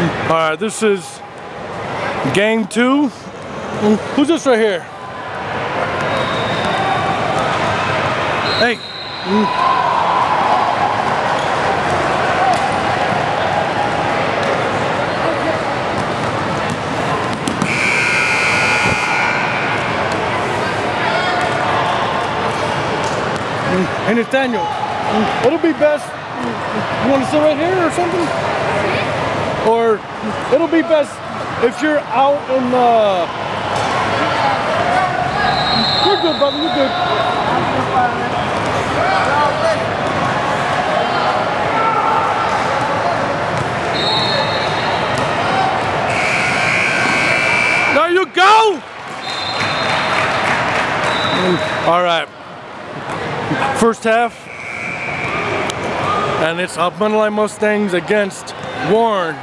All right, this is game two. Who's this right here? Hey. Hey Nathaniel, it'll be best, you want to sit right here or something? Or it'll be best if you're out in the... You're good, brother, you're good. There you go! All right. First half. And it's Mundelein Mustangs against Warren.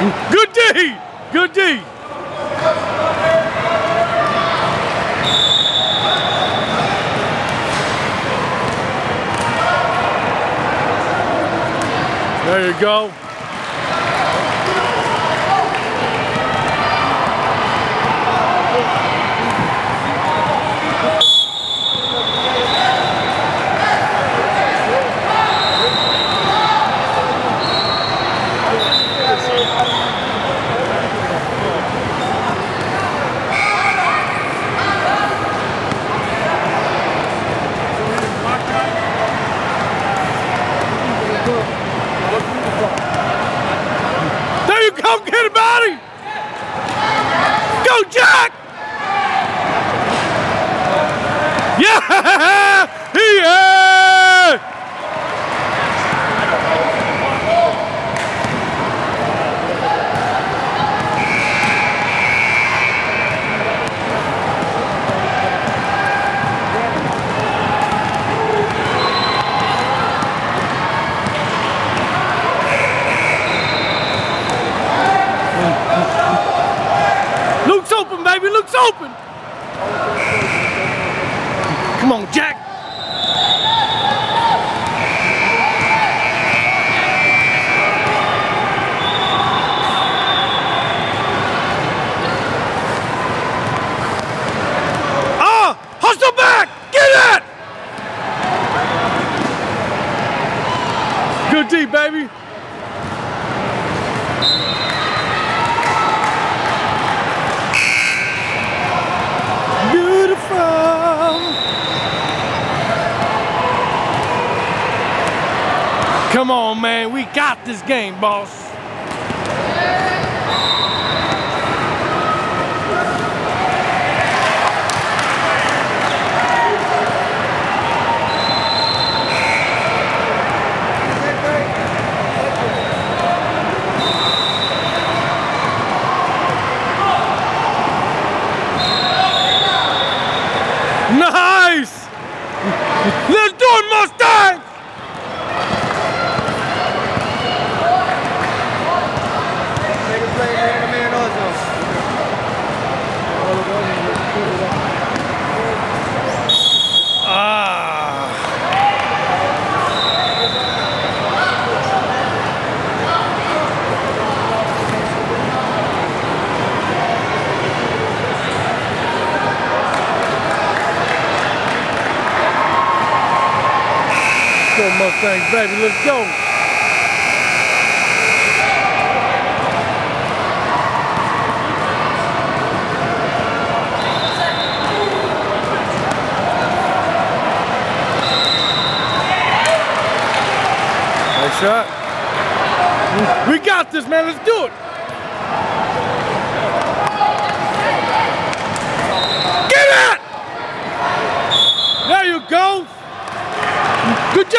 Good D. Good D. There you go. There you go, get it, buddy! Go, Jack! Yeah! Yeah! Luke's open, baby. Luke's open. Come on, Jack. Ah! Hustle back! Get it! Good D, baby. Beautiful. Come on, man. We got this game, boss. Mustangs, baby. Let's go. Nice shot. We got this, man. Let's do it. Get it! There you go.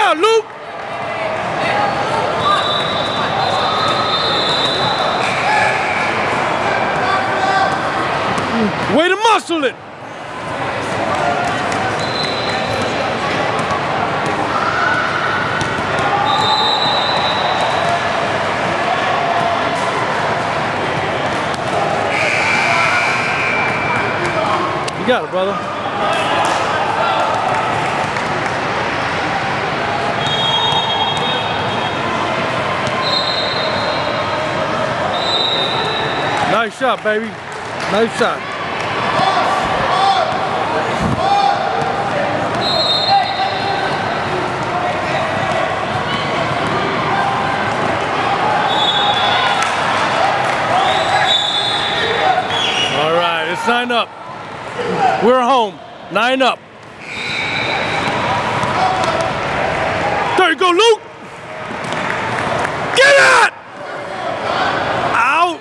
Job, Luke. Mm, way to muscle it. You got it, brother. Nice shot, baby. Nice shot. All right, it's nine up. We're home. Nine up. There you go, Luke. Get it! Out.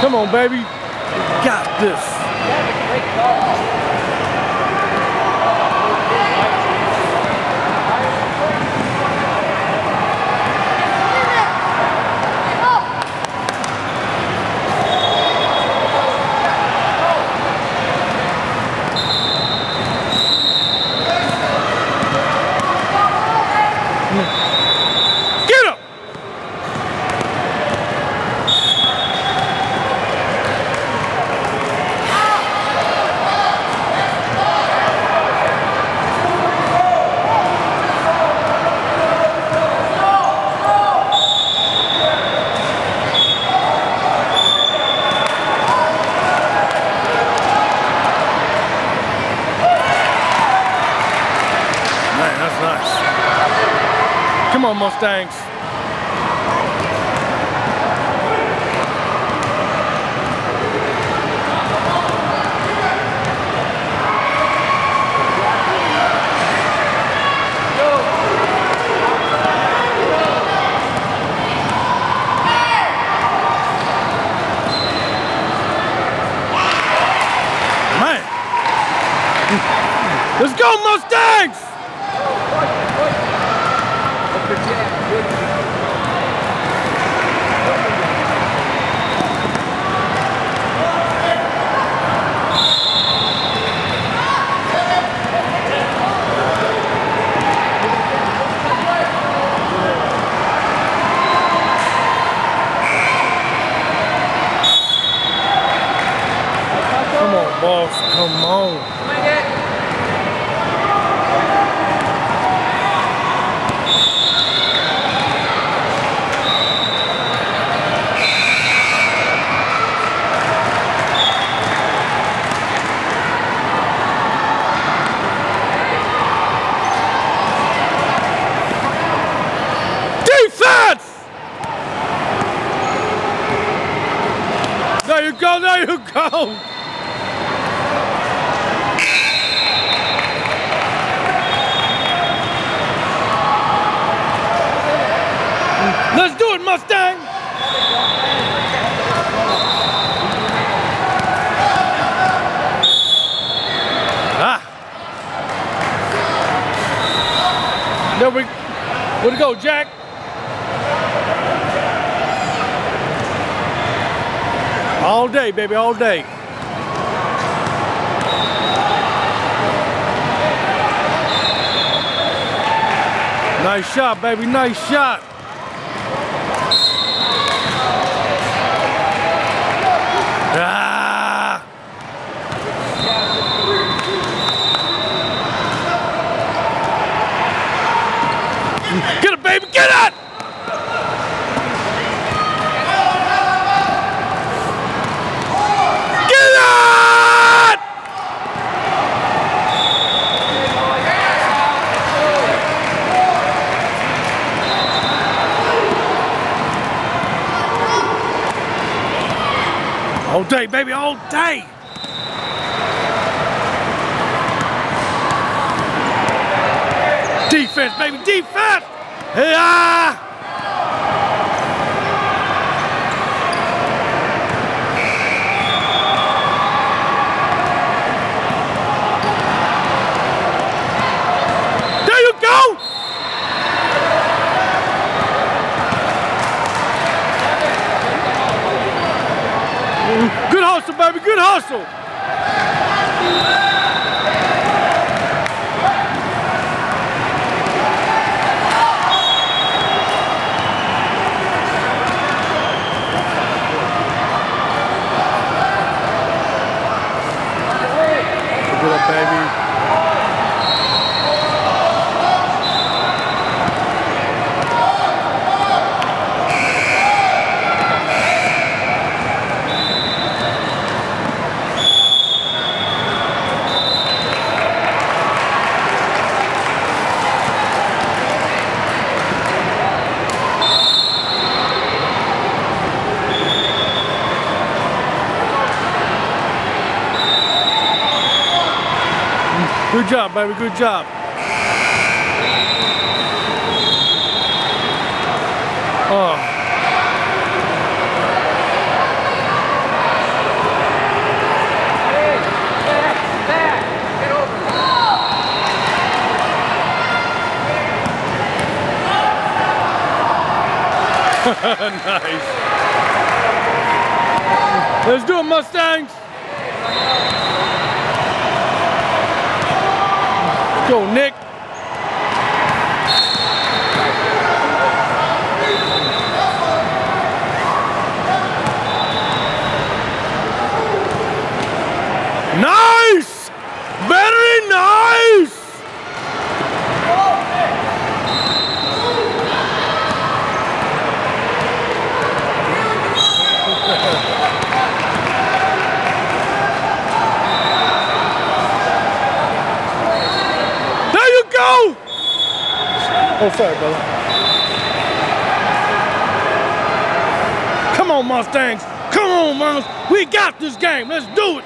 Come on, baby. You got this. Get him! Man, that's nice. Come on, Mustangs. Man. Let's go, Mustangs! Come on, boss. Come on. Defense! There you go, there you go. Let's do it, Mustang! Ah! There we, way to go, Jack. All day, baby, all day. Nice shot, baby, nice shot. Ah! Get it, baby, get it! Day, baby, all day. Defense, baby, defense! Yeah! There you go! Good hustle, baby, good hustle! Good up, baby. Good job, baby. Good job. Oh. nice. Let's do it, Mustangs. Go, Nick. Nice! Very nice! There you go! Oh, sorry, brother. Come on, Mustangs. Come on, Mustangs. We got this game. Let's do it.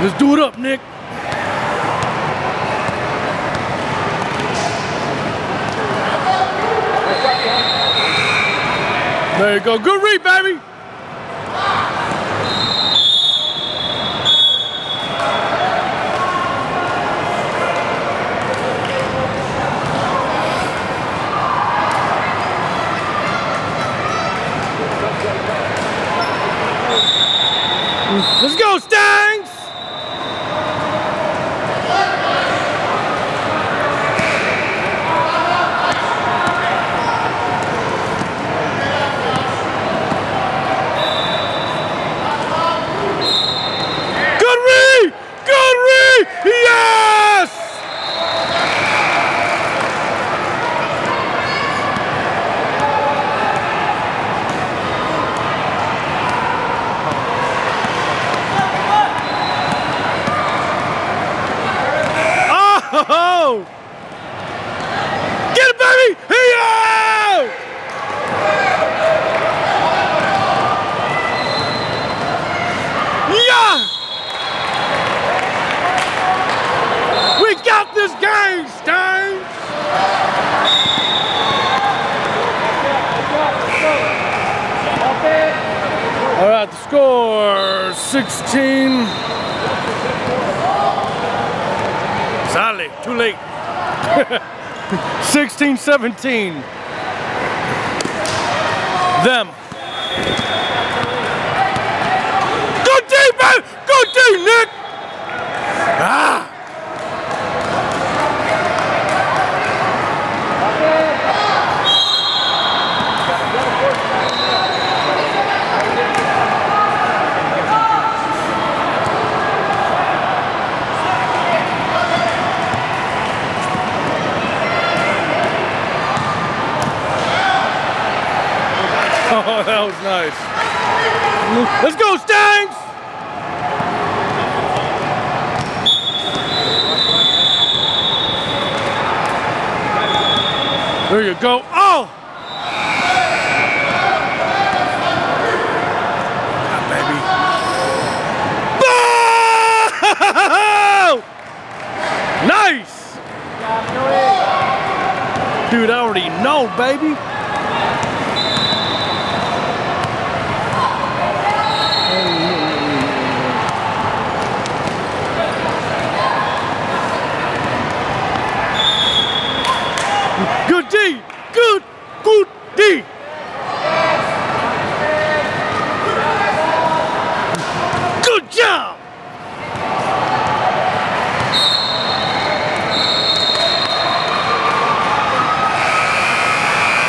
Let's do it up, Nick. There you go. Good read, baby. Let's go, Stangs! Good read! Good read! Yes! Oh! Get it, baby! Yeah! Yeah! We got this game, Stein! All right, the score 16. Sally, too late. 16 17. Them. Go deep, man! Go deep, Nick! Ah! Oh, that was nice. Let's go, Stangs! There you go. Oh! Yeah, baby. Boom! Nice! I already know, baby. Good D! Good, good D! Good job!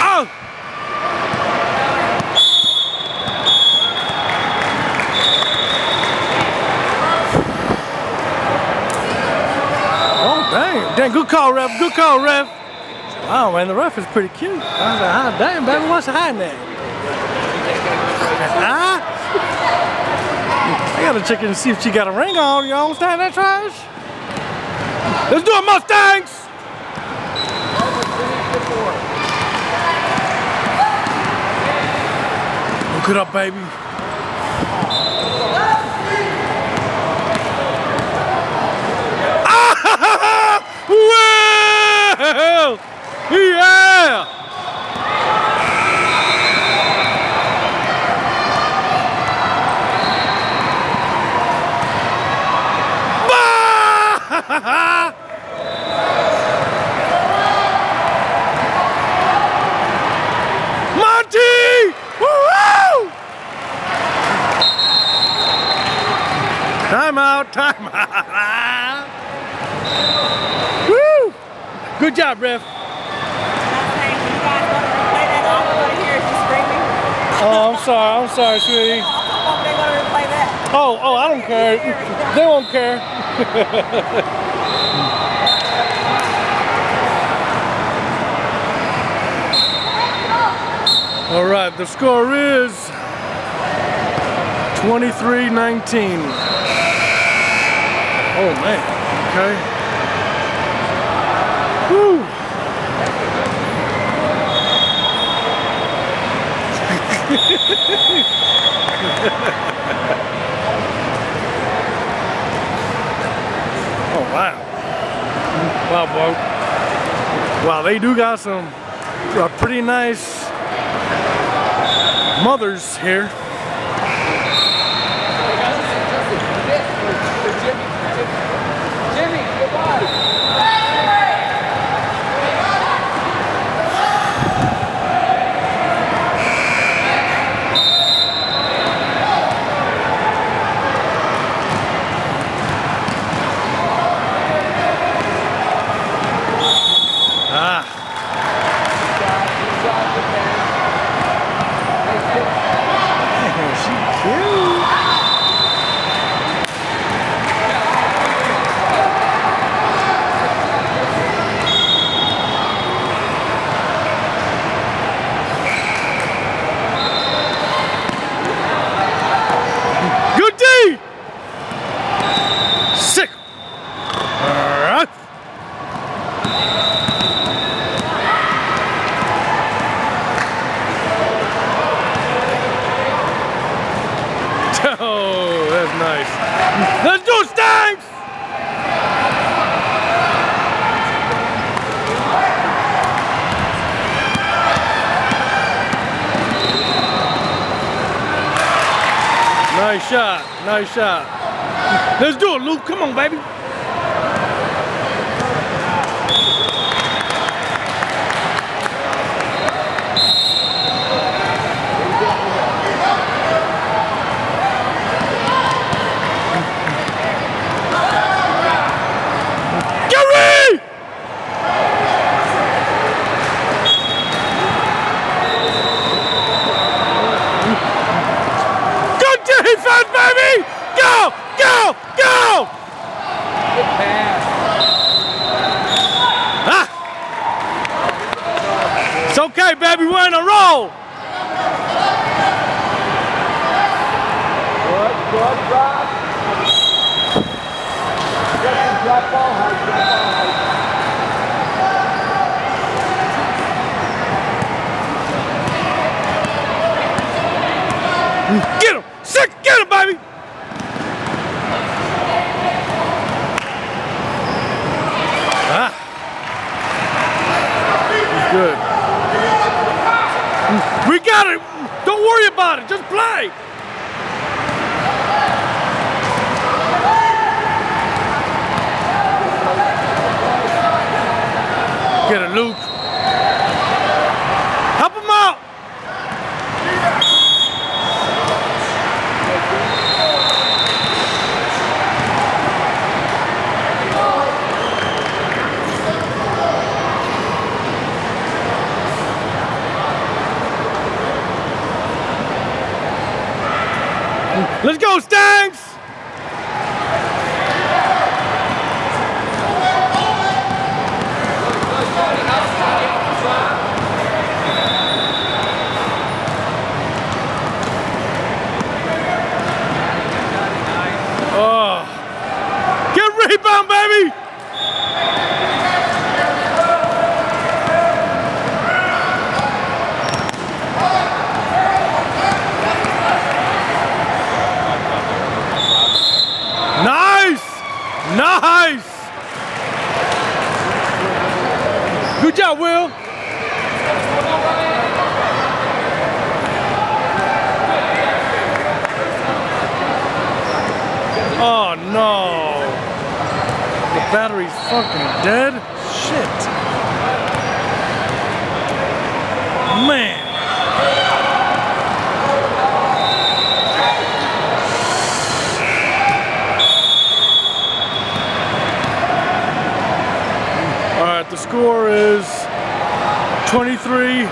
Oh! Oh, dang. Good call, ref. Good call, ref. Wow, man, the ref is pretty cute. I was like, ah, damn, baby, what's hiding there? Huh? I gotta check in and see if she got a ring on. You understand that trash? Let's do it, Mustangs! Look it up, baby. Well, yeah! Bah! Monty! Woo! Time out, time out. Woo! Good job. Oh, I'm sorry. I'm sorry, sweetie. Oh, oh, I don't care. They won't care. All right, the score is 23-19. Oh man, okay. Woo! Oh wow. Wow, boy. Wow, they do got some uh, pretty nice mothers here. Jimmy, goodbye. Ah, she cute. Good D! Sick! Alright. Oh, that's nice. Let's do it, Stangs! Nice shot, nice shot. Let's do it, Luke. Come on, baby. Gary! Good defense, baby! Go, go, go! Good pass. Ah! It's okay, baby. We're in a roll. Good, good drop. Get the drop ball height, drop ball height. Get him! Sick! Get him, baby! Ah. He's good. We got it! Don't worry about it, just play! Get it, Luke. Let's go, Stangs! Oh. Get rebound, baby! Nice! Nice! Good job, Will. Oh no. The battery's fucking dead. Shit. Man. All right, the score is 23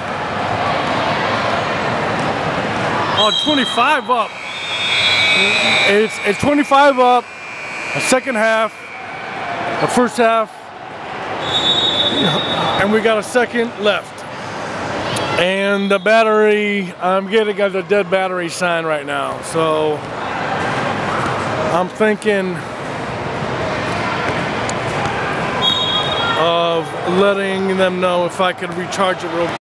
on 25 up. It's it's 25 up. A second half, the first half, and we got a second left. And the battery, I'm getting a dead battery sign right now. So I'm thinking of letting them know if I could recharge it real